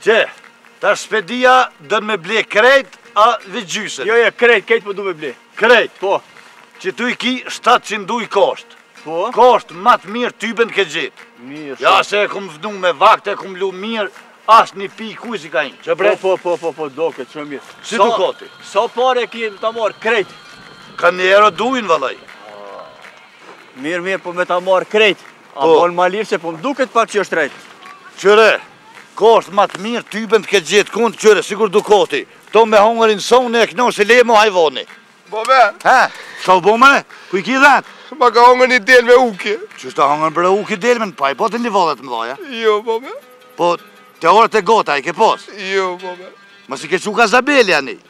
Qe, tash s'pe di a don me ble krejt a veq gjysën? Jo jo krejt, krejt po du me ble. Krejt? Po. Qe tu i ki shtatëqind duj kosht. Po. Kosht ma të mirë tybe n' ke gjet. Mirë. Ja se e kum vnu me vakt e kum lu mirë, as ni pikë uj s'i ka hin. Qe bre? Po po po po doket shumë mirë. Si dukati. Sa pare ki me ta marr krejt? Ka ni euro dujn vallaj. Mirë mirë po me ta marr krejt. A po bon ma lirë se po më duket pak shtrejt. Qyre, kosht ma të mirë tybe n' ke gjet kund qyre, sikur dukoti. Këto me hongër insoni e këno se le mo hajvoni. Bo be? He, qa u bo more? Ku i ki dhet? Ma ka hongër një delme uki. Qysh ta hongër bre uki delmen pa i po të një valet më dhaja? Jo, bo be. Po, te orët e gota i ke pos? Jo, bo be. Mos i ke qu ka zabeli ani?